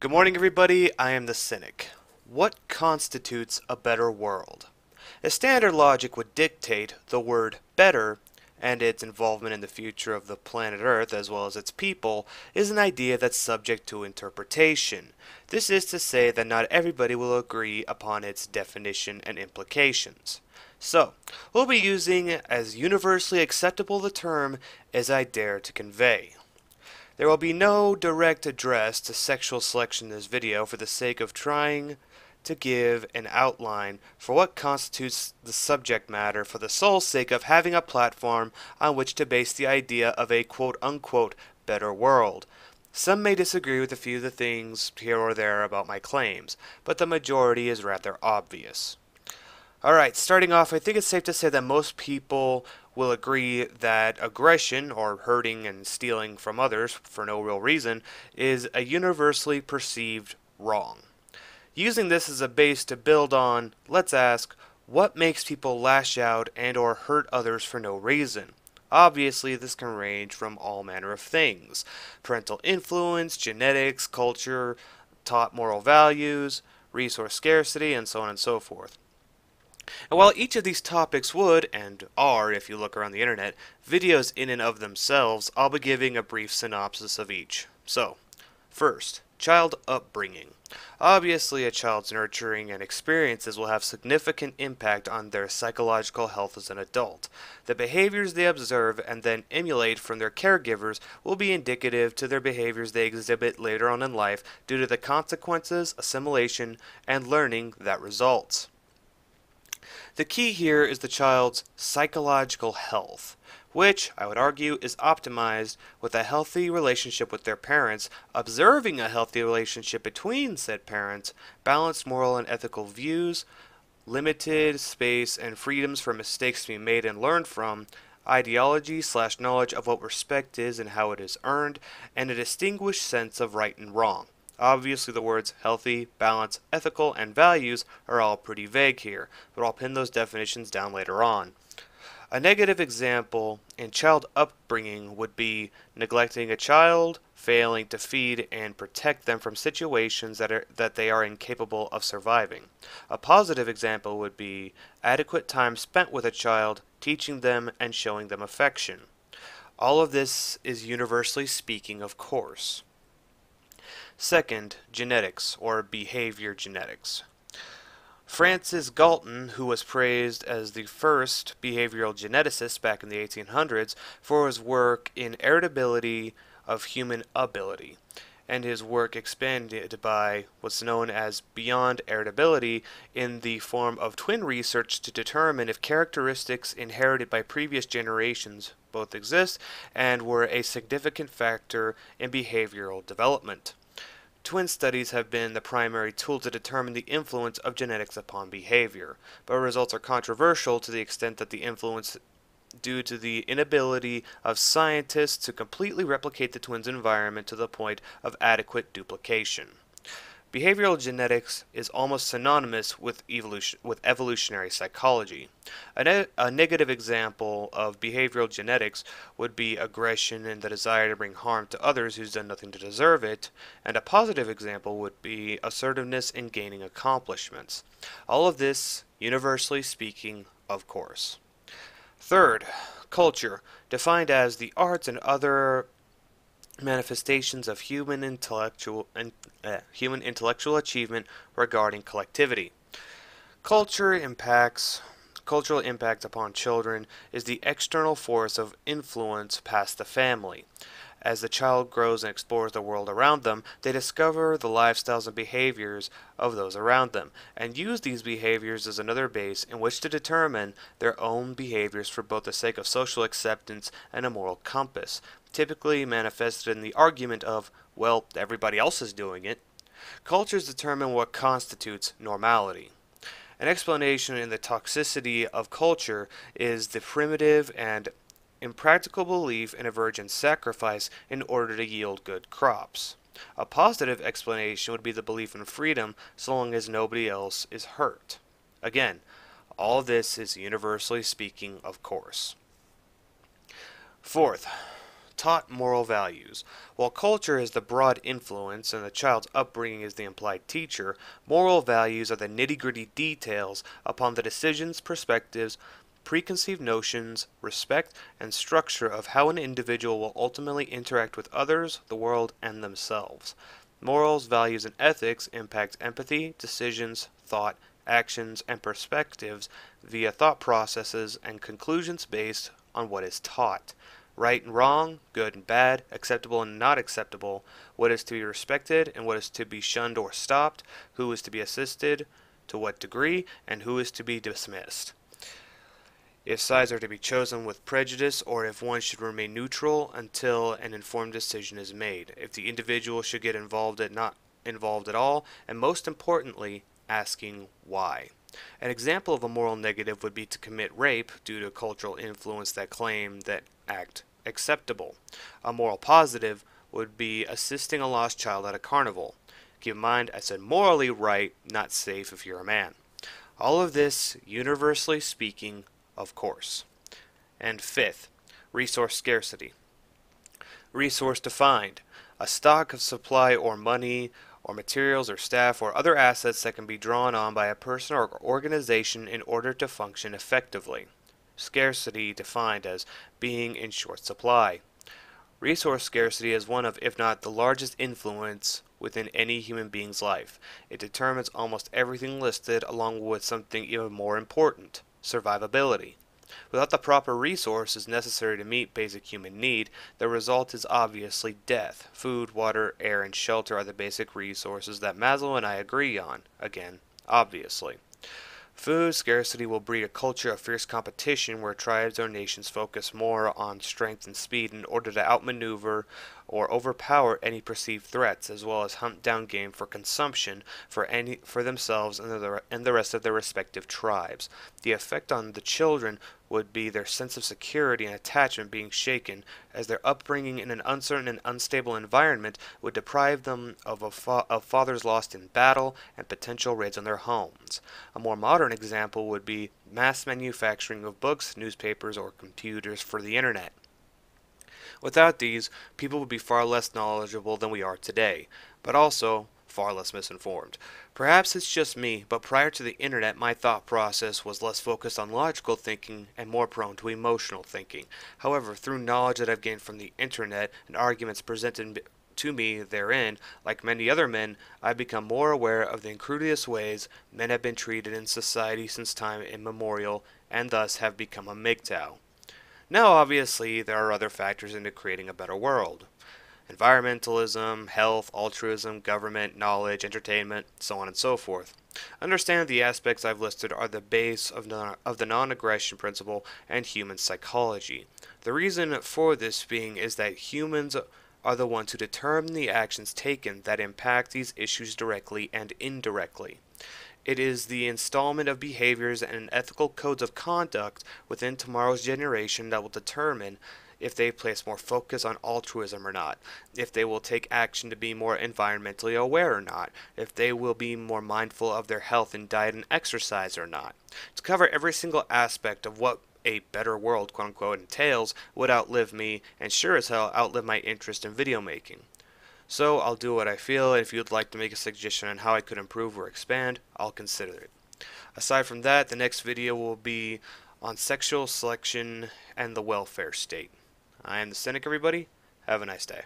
Good morning, everybody. I am the Cynic. What constitutes a better world? A standard logic would dictate the word better and its involvement in the future of the planet Earth as well as its people is an idea that's subject to interpretation. This is to say that not everybody will agree upon its definition and implications. So, we'll be using as universally acceptable the term as I dare to convey. There will be no direct address to sexual selection in this video for the sake of trying to give an outline for what constitutes the subject matter for the sole sake of having a platform on which to base the idea of a quote unquote better world. Some may disagree with a few of the things here or there about my claims, but the majority is rather obvious. Alright, starting off, I think it's safe to say that most people will agree that aggression, or hurting and stealing from others for no real reason, is a universally perceived wrong. Using this as a base to build on, let's ask, what makes people lash out and or hurt others for no reason? Obviously, this can range from all manner of things. Parental influence, genetics, culture, taught moral values, resource scarcity, and so on and so forth. And while each of these topics would, and are if you look around the internet, videos in and of themselves, I'll be giving a brief synopsis of each. So, first, child upbringing. Obviously, a child's nurturing and experiences will have significant impact on their psychological health as an adult. The behaviors they observe and then emulate from their caregivers will be indicative to their behaviors they exhibit later on in life due to the consequences, assimilation, and learning that results. The key here is the child's psychological health, which, I would argue, is optimized with a healthy relationship with their parents, observing a healthy relationship between said parents, balanced moral and ethical views, limited space and freedoms for mistakes to be made and learned from, ideology slash knowledge of what respect is and how it is earned, and a distinguished sense of right and wrong. Obviously, the words healthy, balance, ethical, and values are all pretty vague here, but I'll pin those definitions down later on. A negative example in child upbringing would be neglecting a child, failing to feed and protect them from situations that, are, that they are incapable of surviving. A positive example would be adequate time spent with a child, teaching them and showing them affection. All of this is universally speaking, of course. Second, genetics, or behavior genetics. Francis Galton, who was praised as the first behavioral geneticist back in the 1800s for his work in heritability of human ability, and his work expanded by what's known as beyond heritability in the form of twin research to determine if characteristics inherited by previous generations both exist and were a significant factor in behavioral development. Twin studies have been the primary tool to determine the influence of genetics upon behavior, but results are controversial to the extent that the influence due to the inability of scientists to completely replicate the twins' environment to the point of adequate duplication. Behavioral genetics is almost synonymous with, evolution, with evolutionary psychology. A, ne a, negative example of behavioral genetics would be aggression and the desire to bring harm to others who's done nothing to deserve it, and a positive example would be assertiveness in gaining accomplishments. All of this, universally speaking, of course. Third, culture, defined as the arts and other manifestations of human intellectual uh, human intellectual achievement regarding collectivity. Culture impacts cultural impact upon children is the external force of influence past the family. As the child grows and explores the world around them, they discover the lifestyles and behaviors of those around them, and use these behaviors as another base in which to determine their own behaviors for both the sake of social acceptance and a moral compass, typically manifested in the argument of, well, everybody else is doing it. Cultures determine what constitutes normality. An explanation in the toxicity of culture is the primitive and impractical belief in a virgin sacrifice in order to yield good crops. A positive explanation would be the belief in freedom so long as nobody else is hurt. Again, all this is universally speaking, of course. Fourth, taught moral values. While culture is the broad influence and the child's upbringing is the implied teacher, moral values are the nitty gritty details upon the decisions, perspectives, preconceived notions, respect, and structure of how an individual will ultimately interact with others, the world, and themselves. Morals, values, and ethics impact empathy, decisions, thought, actions, and perspectives via thought processes and conclusions based on what is taught. Right and wrong, good and bad, acceptable and not acceptable, what is to be respected and what is to be shunned or stopped, who is to be assisted, to what degree, and who is to be dismissed. If sides are to be chosen with prejudice, or if one should remain neutral until an informed decision is made, if the individual should get involved at not involved at all, and most importantly, asking why. An example of a moral negative would be to commit rape due to cultural influence that claim that act acceptable. A moral positive would be assisting a lost child at a carnival. Keep in mind, I said morally right, not safe if you're a man. All of this, universally speaking, of course. And fifth, resource scarcity. Resource defined, a stock of supply or money or materials or staff or other assets that can be drawn on by a person or organization in order to function effectively. Scarcity defined as being in short supply. Resource scarcity is one of, if not the largest influence within any human being's life. It determines almost everything listed along with something even more important, survivability. Without the proper resources necessary to meet basic human need, the result is obviously death. Food, water, air, and shelter are the basic resources that Maslow and I agree on. Again, obviously. Food scarcity will breed a culture of fierce competition where tribes or nations focus more on strength and speed in order to outmaneuver or overpower any perceived threats, as well as hunt down game for consumption for any for themselves and the, and the rest of their respective tribes. The effect on the children would be their sense of security and attachment being shaken, as their upbringing in an uncertain and unstable environment would deprive them of, fa- of fathers lost in battle and potential raids on their homes. A more modern example would be mass manufacturing of books, newspapers, or computers for the internet. Without these, people would be far less knowledgeable than we are today, but also far less misinformed. Perhaps it's just me, but prior to the internet, my thought process was less focused on logical thinking and more prone to emotional thinking. However, through knowledge that I've gained from the internet and arguments presented to me therein, like many other men, I've become more aware of the incrudious ways men have been treated in society since time immemorial, and thus have become a MGTOW. Now, obviously, there are other factors into creating a better world environmentalism, health, altruism, government, knowledge, entertainment, so on and so forth. Understand the aspects I've listed are the base of, non- of the non aggression principle and human psychology. The reason for this being is that humans are the ones who determine the actions taken that impact these issues directly and indirectly. It is the installment of behaviors and ethical codes of conduct within tomorrow's generation that will determine if they place more focus on altruism or not, if they will take action to be more environmentally aware or not, if they will be more mindful of their health and diet and exercise or not. To cover every single aspect of what a better world, quote unquote, entails would outlive me and sure as hell outlive my interest in video making. So I'll do what I feel, if you'd like to make a suggestion on how I could improve or expand, I'll consider it. Aside from that, the next video will be on sexual selection and the welfare state. I am the Cynic, everybody. Have a nice day.